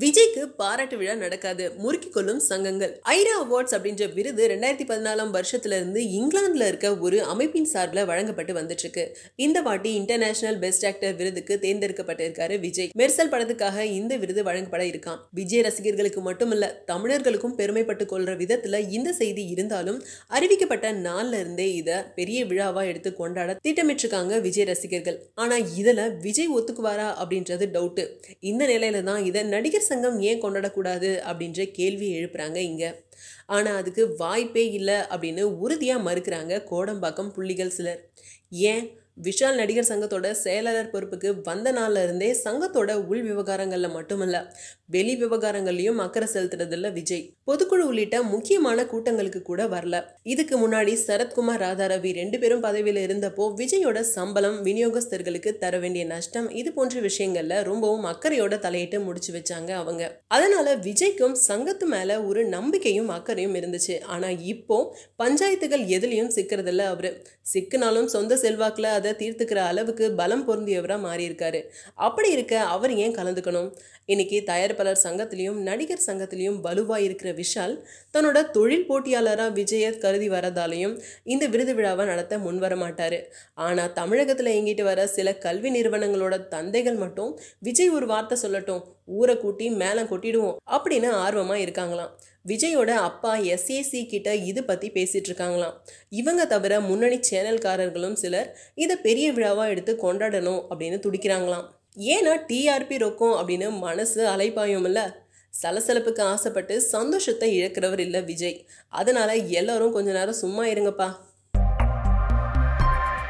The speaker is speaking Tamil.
விஜய்க்கு பாராட்டு விழா நடக்காது. முறுக்கி கொள்ளும் சங்கங்கள். ஐரா அவார்ட்ஸ் அப்படின்ற விருது ரெண்டாயிரத்தி பதினாலாம் வருஷத்துல இருந்து இங்கிலாந்துல இருக்க ஒரு அமைப்பின் சார்பில் வழங்கப்பட்டு வந்துட்டு இருக்கு இந்த வாட்டி இன்டர்நேஷனல் பெஸ்ட் ஆக்டர் விருதுக்கு தேர்ந்தெடுக்கப்பட்டிருக்காரு விஜய். மெர்சல் படத்துக்காக இந்த விருது வழங்கப்பட இருக்காம். விஜய் ரசிகர்களுக்கு மட்டுமல்ல தமிழர்களுக்கும் பெருமைப்பட்டு கொள்ற விதத்துல இந்த செய்தி இருந்தாலும் அறிவிக்கப்பட்ட நாள்ல இருந்தே இதை பெரிய விழாவா எடுத்து கொண்டாட திட்டமிட்டிருக்காங்க விஜய் ரசிகர்கள். ஆனா இதுல விஜய் ஒத்துக்குவாரா அப்படின்றது டவுட்டு இந்த நிலையில தான் இதை நடிகர் சங்கம் ஏன் கொண்டாடக்கூடாது அப்படின்ற கேள்வி எழுப்புறாங்க இங்க. ஆனா அதுக்கு வாய்ப்பே இல்லை அப்படின்னு உறுதியா மறுக்கிறாங்க கோடம்பாக்கம் புள்ளிகள் சிலர். ஏன்? விஷால் நடிகர் சங்கத்தோட செயலாளர் பொறுப்புக்கு வந்த நாள்ல இருந்தே சங்கத்தோட உள் விவகாரங்களில் மட்டுமல்ல வெளி விவகாரங்கள்லயும் அக்கறை செலுத்துறதில்ல விஜய். பொதுக்குழு உள்ளிட்ட முக்கியமான கூட்டங்களுக்கு கூட வரல. இதுக்கு முன்னாடி சரத்குமார் ராதாரவி ரெண்டு பேரும் பதவியில் இருந்தப்போ விஜயோட சம்பளம் விநியோகஸ்தர்களுக்கு தர வேண்டிய நஷ்டம் இது போன்ற விஷயங்கள்ல ரொம்பவும் அக்கறையோட தலையிட்டு முடிச்சு வச்சாங்க அவங்க. அதனால விஜய்க்கும் சங்கத்து மேல ஒரு நம்பிக்கையும் அக்கறையும் இருந்துச்சு. ஆனா இப்போ பஞ்சாயத்துகள் எதுலையும் சிக்கிறதில்ல அவரு. சிக்கினாலும் சொந்த செல்வாக்குல அதை தீர்த்துக்கிற அளவுக்கு பலம் பொருந்தியவரா மாறி இருக்காரு அப்படி இருக்க அவர் ஏன் கலந்துக்கணும்? இன்னைக்கு தயாரிப்பாளர் சங்கத்திலையும் நடிகர் சங்கத்திலையும் வலுவாக இருக்கிற விஷால் தன்னோட தொழில் போட்டியாளரா விஜய கருதி வரதாலையும் இந்த விருது விழாவை நடத்த முன்வர மாட்டாரு. ஆனா தமிழகத்துல இயங்கிட்டு வர சில கல்வி நிறுவனங்களோட தந்தைகள் மட்டும் விஜய் ஒரு வார்த்தை சொல்லட்டும் ஊரை கூட்டி மேலே கொட்டிடுவோம் அப்படின்னு ஆர்வமாக இருக்காங்களாம். விஜயோட அப்பா எஸ்ஏசி கிட்ட இது பற்றி பேசிகிட்டு இருக்காங்களாம். இவங்க தவிர முன்னணி சேனல்காரர்களும் சிலர் இதை பெரிய விழாவாக எடுத்து கொண்டாடணும் அப்படின்னு துடிக்கிறாங்களாம். ஏன்னா டிஆர்பி ரொக்கம் அப்படின்னு மனசு அலைப்பாயும் சலசலப்புக்கு ஆசைப்பட்டு சந்தோஷத்தை இழக்கிறவர் இல்லை விஜய். அதனால எல்லாரும் கொஞ்ச நேரம் சும்மா இருங்கப்பா.